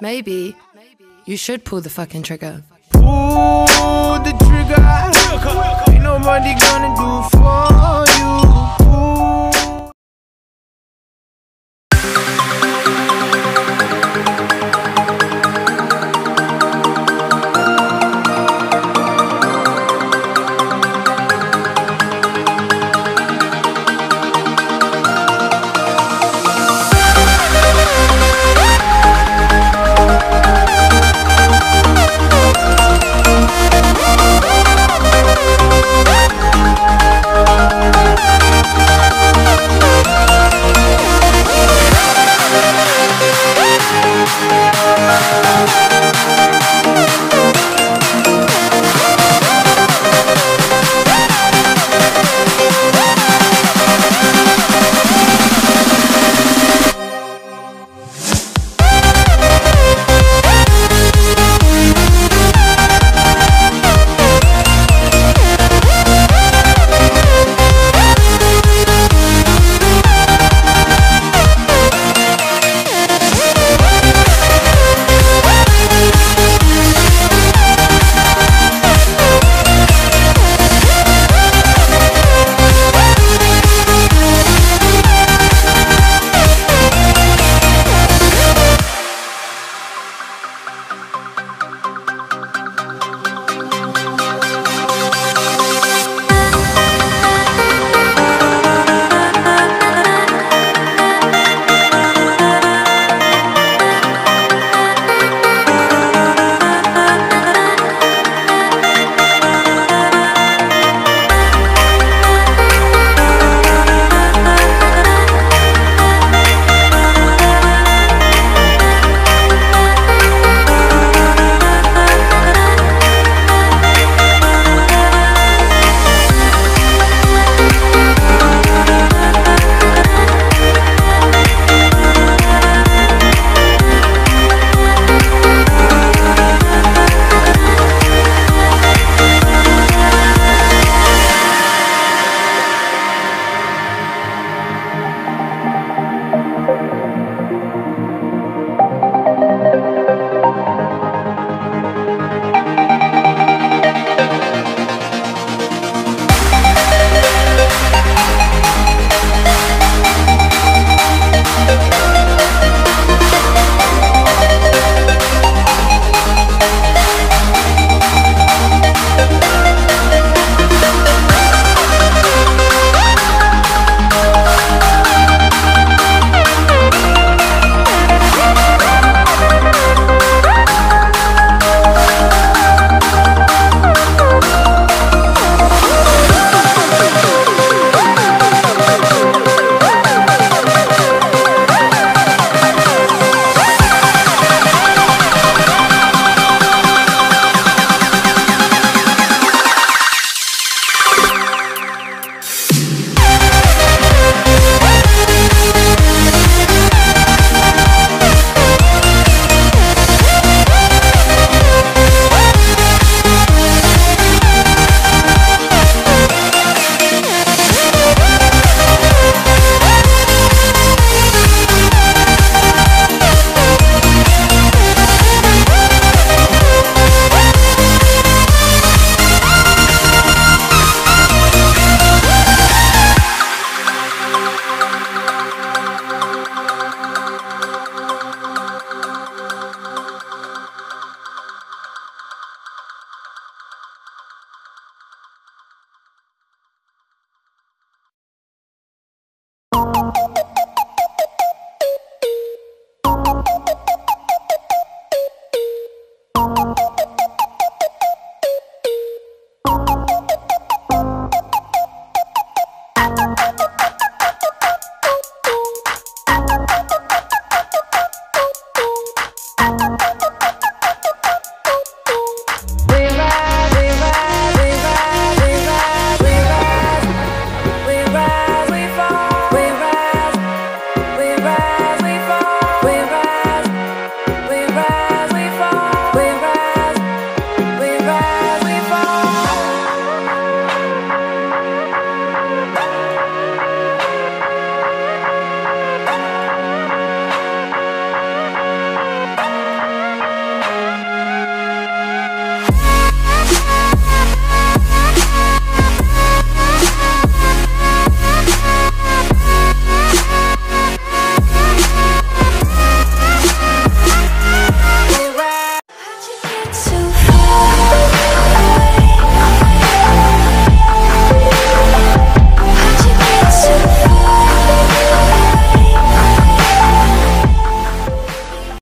maybe you should pull the fucking trigger. Pull the trigger. Ain't nobody gonna do for you. Pull